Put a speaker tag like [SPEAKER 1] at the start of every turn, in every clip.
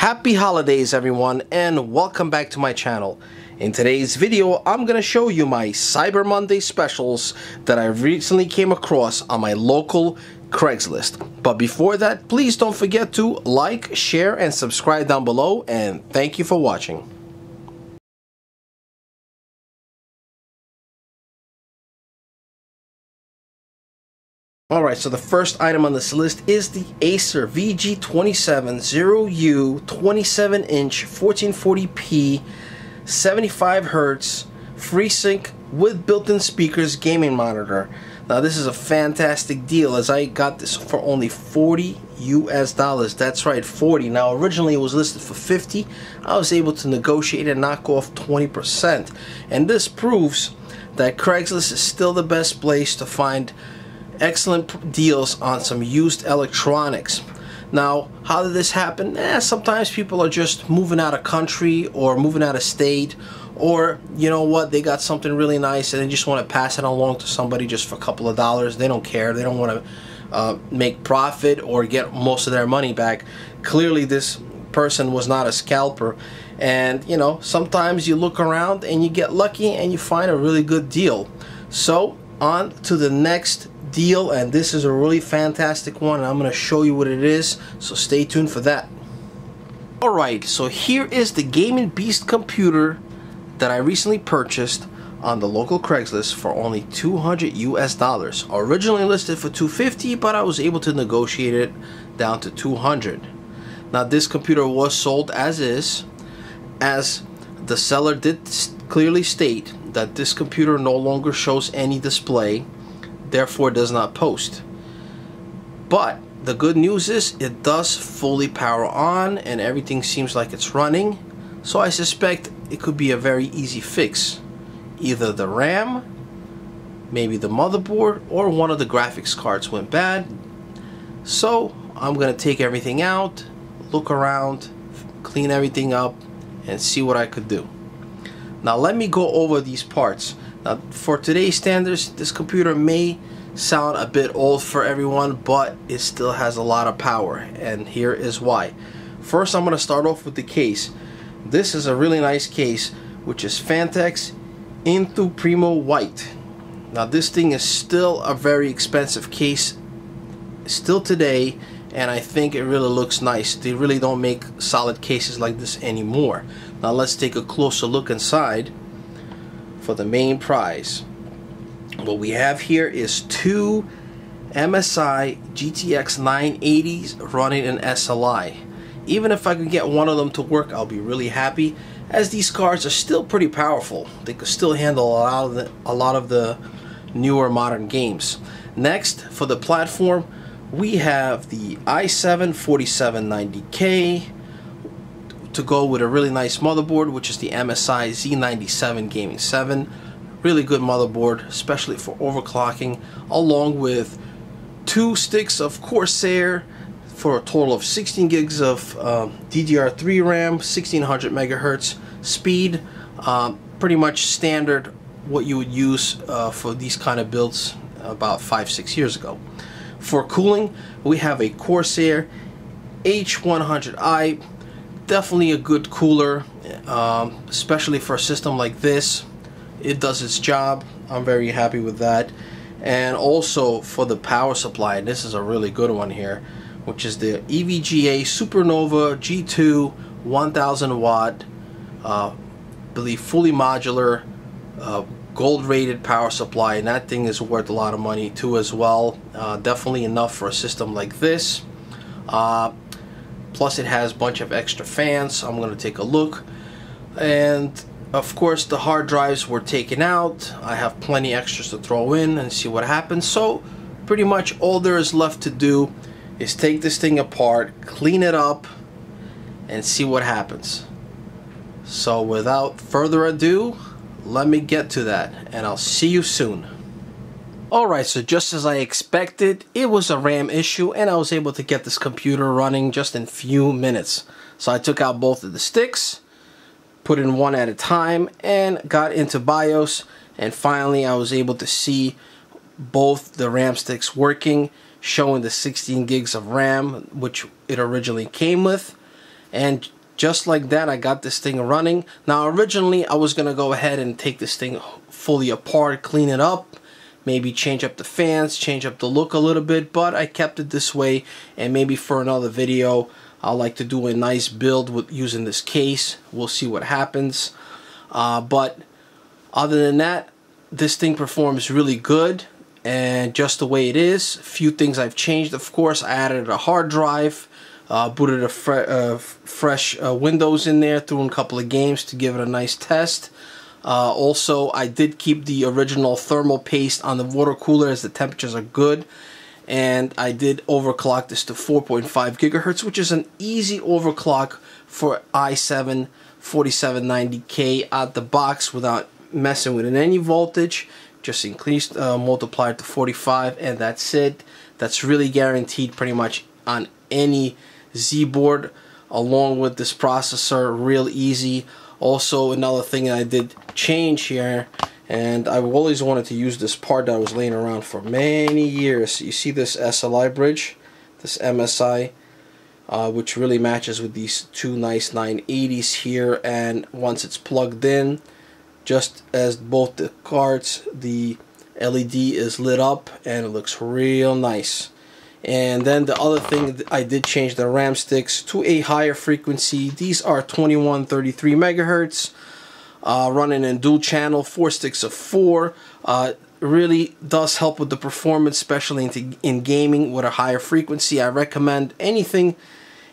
[SPEAKER 1] Happy holidays everyone and welcome back to my channel. In today's video I'm to show you my Cyber Monday specials that I recently came across on my local Craigslist. But before that please don't forget to like, share and subscribe down below and thank you for watching. Alright, so the first item on this list is the Acer VG270U 27 inch 1440p 75 hertz FreeSync with built-in speakers gaming monitor. Now this is a fantastic deal as I got this for only 40 US dollars. That's right, 40. Now originally it was listed for 50. I was able to negotiate and knock off 20%. And this proves that Craigslist is still the best place to find excellent deals on some used electronics. Now, how did this happen? Eh, sometimes people are just moving out of country or moving out of state or you know what they got something really nice and they just want to pass it along to somebody just for a couple of dollars. They don't care. They don't want to uh, make profit or get most of their money back. Clearly this person was not a scalper. And you know sometimes you look around and you get lucky and you find a really good deal. So on to the next deal and this is a really fantastic one and I'm to show you what it is so stay tuned for that. Alright so here is the Gaming Beast computer that I recently purchased on the local Craigslist for only 200 US dollars. Originally listed for 250 but I was able to negotiate it down to 200 now this computer was sold as is as the seller did clearly state that this computer no longer shows any display therefore does not post. But the good news is it does fully power on and everything seems like it's running. So I suspect it could be a very easy fix. Either the RAM, maybe the motherboard, or one of the graphics cards went bad. So I'm to take everything out, look around, clean everything up, and see what I could do. Now let me go over these parts. Now, for today's standards, this computer may sound a bit old for everyone, but it still has a lot of power, and here is why. First, I'm going to start off with the case. This is a really nice case, which is Phanteks Enthoo Primo White. Now, this thing is still a very expensive case, still today, and I think it really looks nice. They really don't make solid cases like this anymore. Now, let's take a closer look inside for the main prize. What we have here is two MSI GTX 980s running an SLI. Even if I can get one of them to work, I'll be really happy as these cards are still pretty powerful. They could still handle a lot of the, a lot of the newer modern games. Next, for the platform, we have the i7 4790K, to go with a really nice motherboard which is the MSI Z97 Gaming 7 really good motherboard especially for overclocking along with two sticks of Corsair for a total of 16 gigs of um, DDR3 RAM 1600 megahertz speed um, pretty much standard what you would use uh, for these kind of builds about five six years ago. For cooling we have a Corsair H100i definitely a good cooler, um, especially for a system like this. It does its job. I'm very happy with that. And also for the power supply, this is a really good one here, which is the EVGA Supernova G2 1000 watt, uh, believe fully modular, uh, gold rated power supply and that thing is worth a lot of money too as well uh, definitely enough for a system like this uh, plus it has a bunch of extra fans so I'm going to take a look. And of course the hard drives were taken out. I have plenty extras to throw in and see what happens. So pretty much all there is left to do is take this thing apart clean it up and see what happens. So without further ado let me get to that and I'll see you soon Alright, so just as I expected, it was a RAM issue and I was able to get this computer running just in few minutes. So I took out both of the sticks, put in one at a time, and got into BIOS and finally I was able to see both the RAM sticks working, showing the 16 gigs of RAM which it originally came with. And just like that, I got this thing running. Now, originally, I was going to go ahead and take this thing fully apart, clean it up, maybe change up the fans, change up the look a little bit, but I kept it this way, and maybe for another video, I'll like to do a nice build with using this case. We'll see what happens. Uh, but other than that, this thing performs really good and just the way it is. Few things I've changed, of course. I added a hard drive, uh, booted a fre uh, fresh uh, Windows in there, threw in a couple of games to give it a nice test. Uh, also, I did keep the original thermal paste on the water cooler as the temperatures are good. And I did overclock this to 4.5 gigahertz, which is an easy overclock for i7 4790K out the box without messing with any voltage. Just increased uh, multiplier to 45 and that's it. That's really guaranteed pretty much on any Z board along with this processor real easy also another thing I did change here and I've always wanted to use this part that was laying around for many years. You see this SLI bridge? This MSI uh, which really matches with these two nice 980s here and once it's plugged in just as both the cards the LED is lit up and it looks real nice and then the other thing I did change the RAM sticks to a higher frequency. These are 2133 megahertz uh, running in dual channel four sticks of four. Uh, really does help with the performance especially in, in gaming with a higher frequency. I recommend anything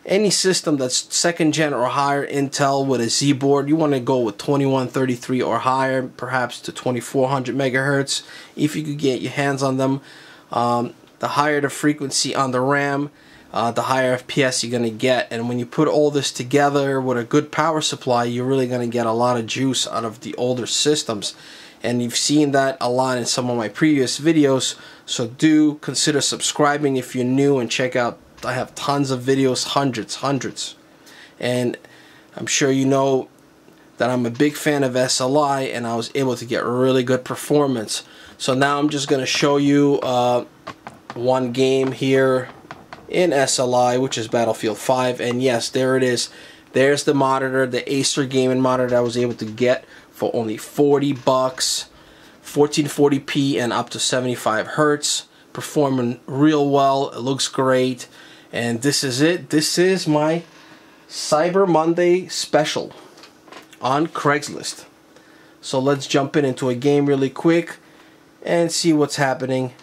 [SPEAKER 1] any system that's second gen or higher Intel with a Z board, you want to go with 2133 or higher, perhaps to 2400 megahertz if you could get your hands on them. Um, the higher the frequency on the RAM, uh, the higher FPS you're going to get. And when you put all this together with a good power supply, you're really going to get a lot of juice out of the older systems. And you've seen that a lot in some of my previous videos. So do consider subscribing if you're new and check out I have tons of videos, hundreds, hundreds. And I'm sure you know that I'm a big fan of SLI and I was able to get really good performance. So now I'm just going to show you uh, one game here in SLI, which is Battlefield 5. And yes, there it is. There's the monitor, the Acer gaming monitor I was able to get for only 40 bucks, 1440p and up to 75 hertz. Performing real well. It looks great. And this is it. This is my Cyber Monday special on Craigslist. So let's jump in into a game really quick and see what's happening.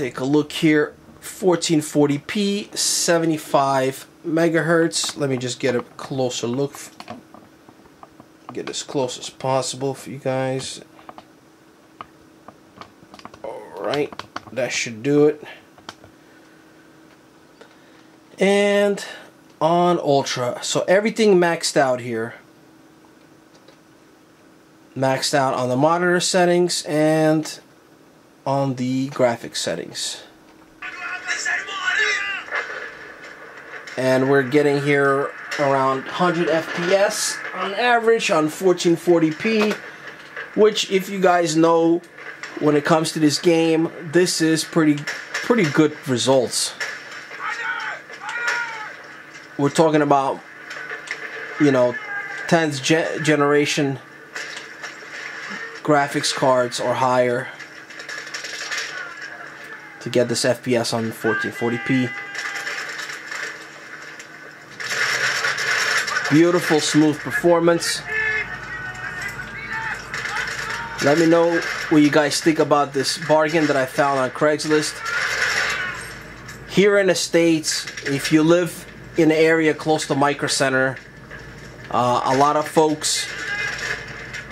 [SPEAKER 1] Take a look here. 1440p, 75 megahertz. Let me just get a closer look. Get as close as possible for you guys. Alright that should do it and on ultra so everything maxed out here maxed out on the monitor settings and on the graphics settings and we're getting here around 100 FPS on average on 1440p which if you guys know when it comes to this game, this is pretty pretty good results. We're talking about you know 10th ge generation graphics cards or higher to get this FPS on 1440p. Beautiful smooth performance. Let me know what you guys think about this bargain that I found on Craigslist. Here in the States, if you live in an area close to Micro Center, uh, a lot of folks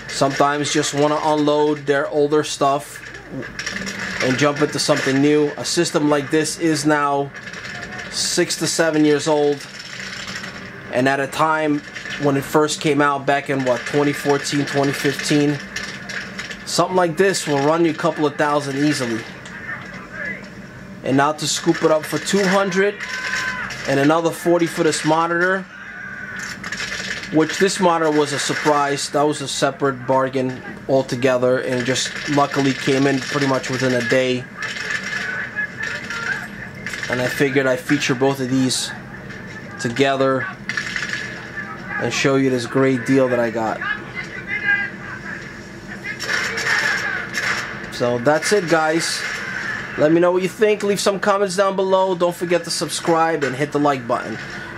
[SPEAKER 1] sometimes just want to unload their older stuff and jump into something new. A system like this is now six to seven years old. And at a time when it first came out back in what 2014, 2015, Something like this will run you a couple of thousand easily. And now to scoop it up for 200 and another 40 for this monitor, which this model was a surprise. That was a separate bargain altogether and just luckily came in pretty much within a day. and I figured I'd feature both of these together and show you this great deal that I got. So that's it guys. Let me know what you think. Leave some comments down below. Don't forget to subscribe and hit the like button.